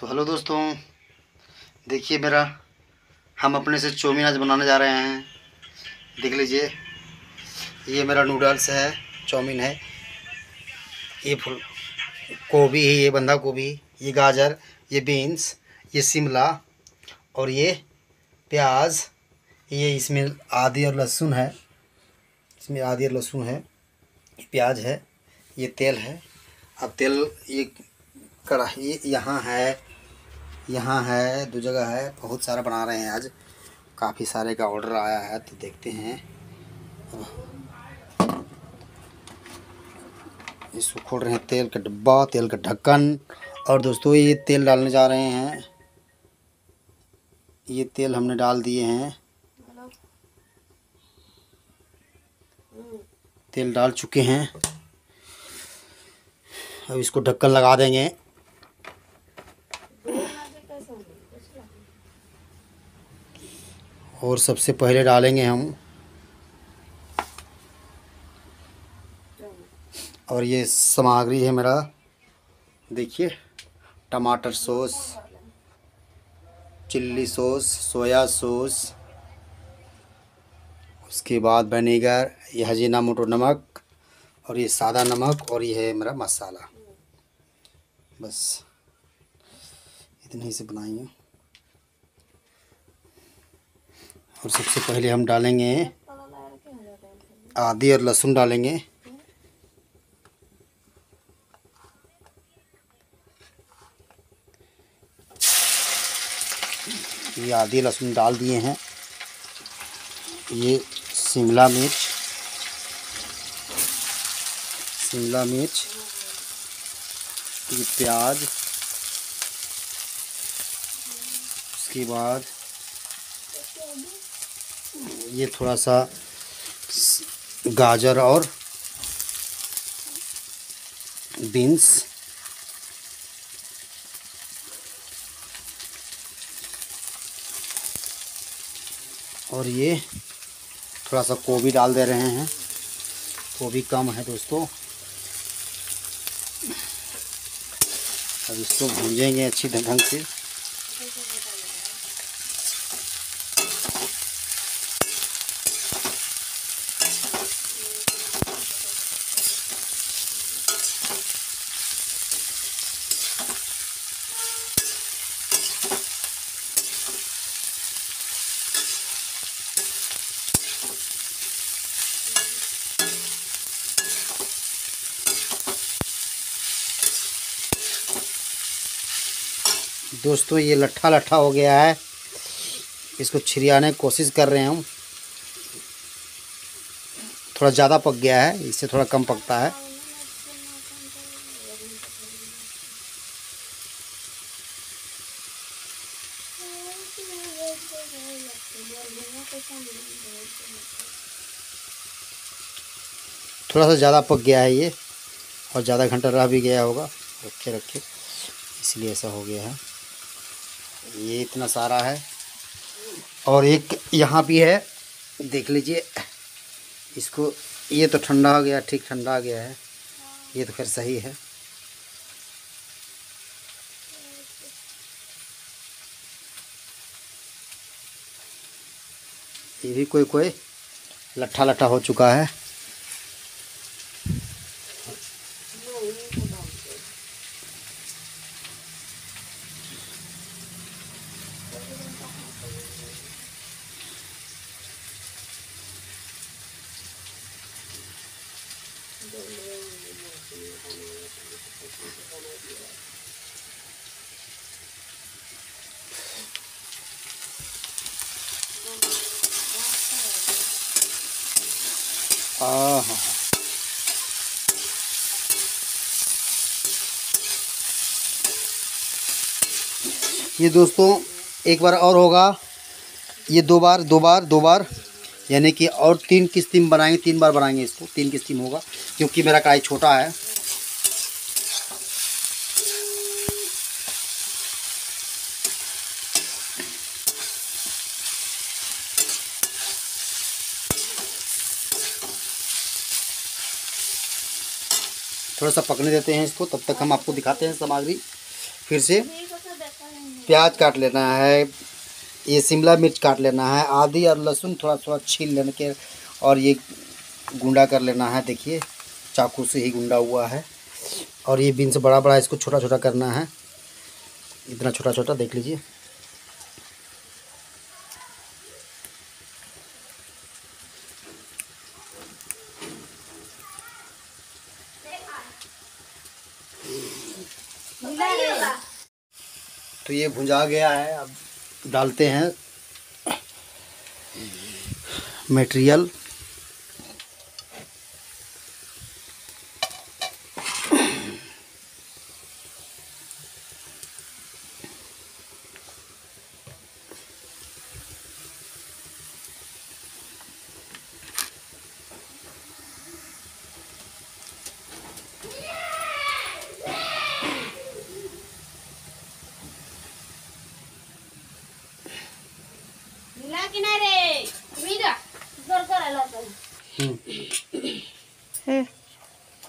तो हेलो दोस्तों, देखिए मेरा, हम अपने से चौमीन आज बनाने जा रहे हैं। देख लीजिए, ये मेरा नूडल्स है, चौमीन है। ये फुल, गोभी है, ये बंधा गोभी, ये गाजर, ये बीन्स, ये शिमला और ये प्याज। ये इसमें आदि और लहसुन है, इसमें आदि और लहसुन है प्याज है, ये तेल है। अब तेल ये कढ़ाई यहाँ है यहाँ है, दो जगह है, बहुत सारा बना रहे हैं आज। काफ़ी सारे का ऑर्डर आया है तो देखते हैं। इसको खोल रहे हैं तेल का डब्बा, तेल का ढक्कन। और दोस्तों, ये तेल डालने जा रहे हैं। ये तेल हमने डाल दिए हैं। तेल डाल चुके हैं। अब इसको ढक्कन लगा देंगे। और सबसे पहले डालेंगे हम। और ये सामग्री है मेरा। देखिए, टमाटर sauce, chilli sauce, soya sauce. उसके बाद विनेगर यह हजीना मोटो नमक और ये सादा नमक और ये है मेरा मसाला। बस, इतने ही से बनाएँगे और सबसे पहले हम डालेंगे आदि और लहसुन डालेंगे। ये आदि लहसुन डाल दिए हैं। ये शिमला मिर्च शिमला मिर्च, ये प्याज, उसके बाद ये थोड़ा सा गाजर और बीन्स। और ये थोड़ा सा गोभी डाल दे रहे हैं। गोभी कम है दोस्तों। अब इसको भूंजेंगे अच्छी ढंग से। दोस्तों, ये लट्ठा लट्ठा हो गया है। इसको छिड़ियाने की कोशिश कर रहे हैं हम। थोड़ा ज़्यादा पक गया है, इससे थोड़ा कम पकता है। थोड़ा सा ज़्यादा पक गया है ये, और ज़्यादा घंटा रह भी गया होगा। रखे रखे इसलिए ऐसा हो गया है। ये इतना सारा है। और एक यहाँ भी है। देख लीजिए। इसको, ये तो ठंडा हो गया, ठीक ठंडा आ गया है। ये तो खैर सही है। ये भी कोई कोई लट्ठा लट्ठा हो चुका है। हाँ ये दोस्तों, एक बार और होगा। ये दो बार दो बार दो बार, यानी कि और तीन किस्ती में बनाएँगे? तीन बार बनाएँगे इसको, तीन किस्ती में होगा? क्योंकि मेरा कढ़ाई छोटा है। थोड़ा सा पकने देते हैं इसको तब तक हम आपको दिखाते हैं सामग्री। फिर से प्याज काट लेना है ये शिमला मिर्च काट लेना है आदि और लहसुन थोड़ा थोड़ा छील लेने के और ये गुंडा कर लेना है देखिए चाकू से ही गुंडा हुआ है। और ये बीन्स बड़ा बड़ा इसको छोटा छोटा करना है। इतना छोटा छोटा देख लीजिए। तो ये भुंजा गया है अब डालते हैं। मटेरियल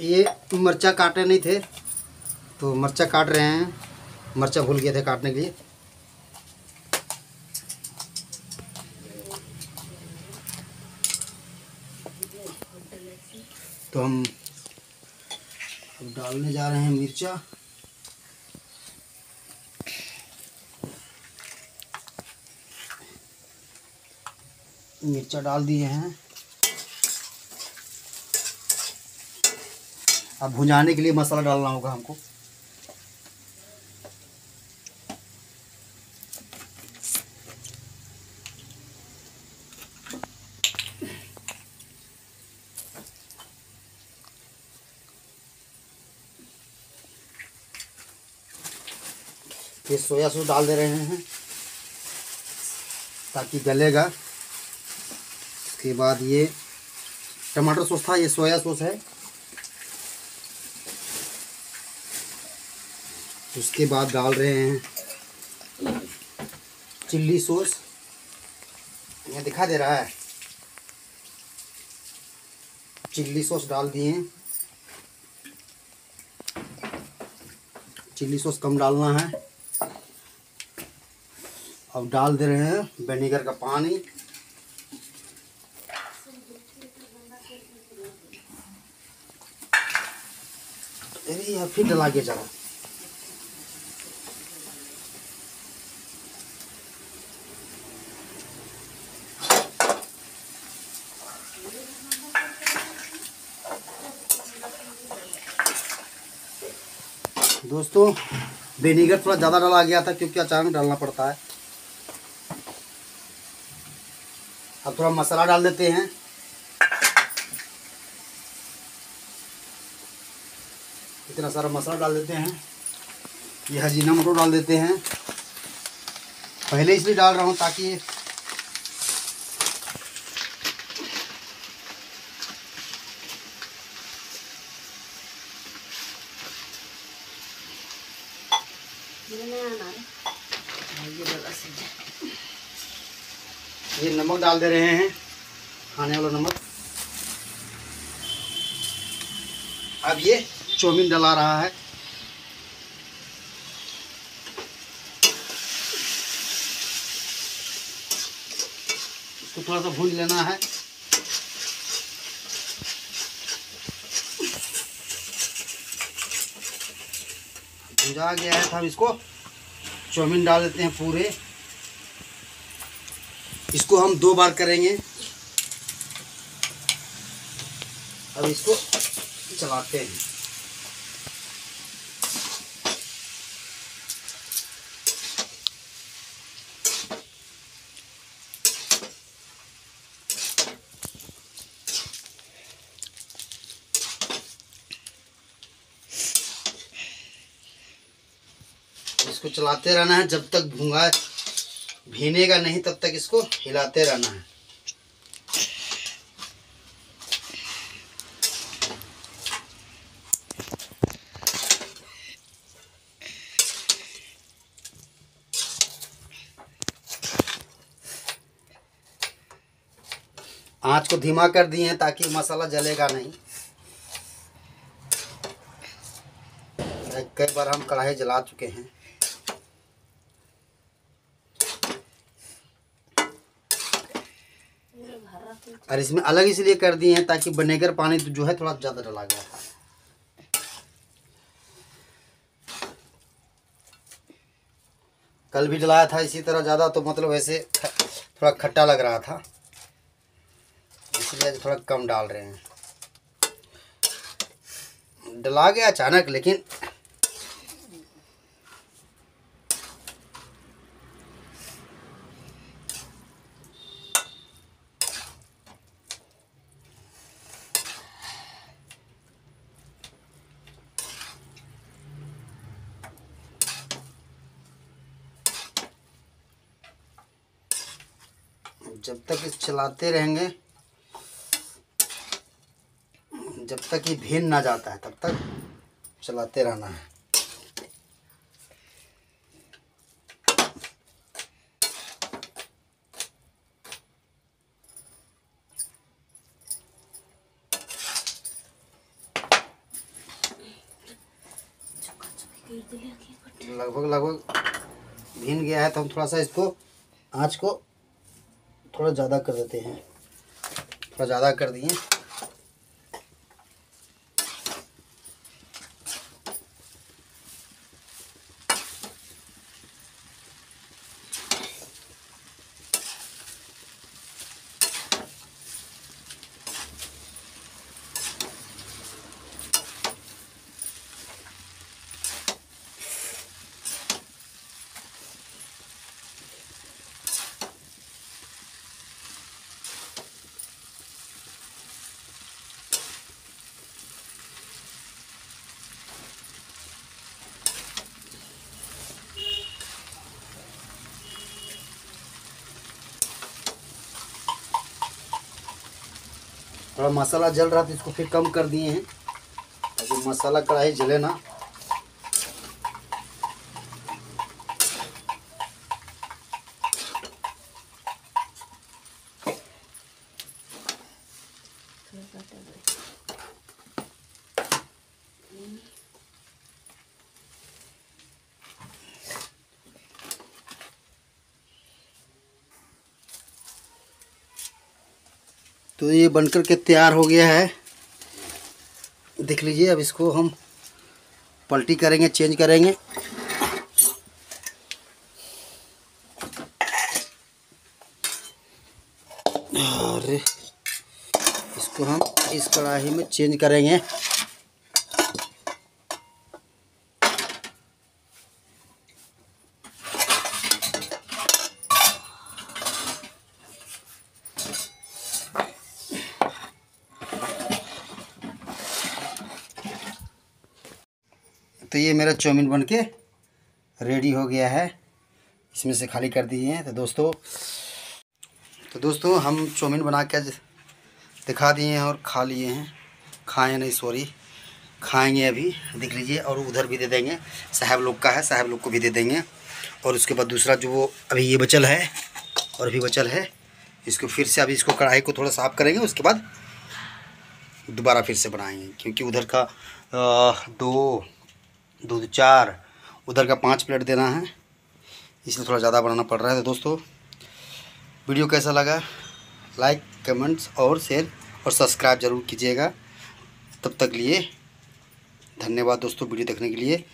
ये मिर्चा काटे नहीं थे तो मिर्चा काट रहे हैं। मिर्चा भूल गए थे काटने के लिए। तो हम अब डालने जा रहे हैं मिर्चा। मिर्चा डाल दिए हैं। अब भुंजाने के लिए मसाला डालना होगा हमको। ये सोया सॉस डाल दे रहे हैं, ताकि गलेगा। उसके बाद ये टमाटर सॉस था, ये सोया सॉस है। उसके बाद डाल रहे हैं चिल्ली सॉस। ये दिखा दे रहा है। चिल्ली सॉस डाल दिए। चिल्ली सॉस कम डालना है। अब डाल दे रहे हैं विनेगर का पानी। फिर डला के चला। दोस्तों विनेगर थोड़ा ज़्यादा डाला गया था क्योंकि अचानक डालना पड़ता है। अब थोड़ा मसाला डाल देते हैं। इतना सारा मसाला डाल देते हैं। ये हजीना मटो डाल देते हैं। पहले इसलिए डाल रहा हूँ ताकि ये नमक डाल दे रहे हैं। खाने वाला नमक। अब ये चौमिन डला रहा है। इसको थोड़ा सा भून लेना है। भुंजा गया है तो हम इसको चौमिन डाल देते हैं पूरे। इसको हम दो बार करेंगे। अब इसको चलाते हैं। इसको चलाते रहना है जब तक भूँगा भीनेगा नहीं, तब तक इसको हिलाते रहना है। आँच को धीमा कर दिए हैं ताकि मसाला जलेगा नहीं। कई बार हम कढ़ाई जला चुके हैं। और इसमें अलग इसलिए कर दिए हैं ताकि बनेगर पानी तो जो है थोड़ा ज़्यादा डला गया। कल भी डलाया था इसी तरह ज़्यादा तो मतलब ख- थोड़ा खट्टा लग रहा था। इसलिए थोड़ा कम डाल रहे हैं। डला गया अचानक, लेकिन जब तक इस चलाते रहेंगे, जब तक ये भीन ना जाता है, तब तक चलाते रहना है। लगभग लगभग भीन गया है तो हम थोड़ा सा इसको, आँच को थोड़ा ज़्यादा कर देते हैं। थोड़ा ज़्यादा कर दिए। थोड़ा मसाला जल रहा था, इसको फिर कम कर दिए हैं। ताकि मसाला कढ़ाई जले ना तो ये बनकर के तैयार हो गया है। देख लीजिए, अब इसको हम पलटी करेंगे, चेंज करेंगे। और इसको हम इस कढ़ाई में चेंज करेंगे। तो ये मेरा चाउमीन बन के रेडी हो गया है। इसमें से खाली कर दिए हैं। तो दोस्तों तो दोस्तों हम चाउमीन बना के दिखा दिए हैं और खा लिए हैं। खाए नहीं सॉरी खाएँगे अभी देख लीजिए और उधर भी दे देंगे। साहब लोग का है साहब लोग को भी दे देंगे। और उसके बाद दूसरा जो वो अभी ये बचल है और अभी बचल है इसको फिर से अभी इसको कढ़ाई को थोड़ा साफ़ करेंगे उसके बाद दोबारा फिर से बनाएँगे क्योंकि उधर का अ, दो दो चार, उधर का पाँच प्लेट देना है। इसलिए थोड़ा ज़्यादा बनाना पड़ रहा है तो दोस्तों। वीडियो कैसा लगा? लाइक कमेंट्स और शेयर और सब्सक्राइब ज़रूर कीजिएगा। तब तक लिए धन्यवाद दोस्तों वीडियो देखने के लिए।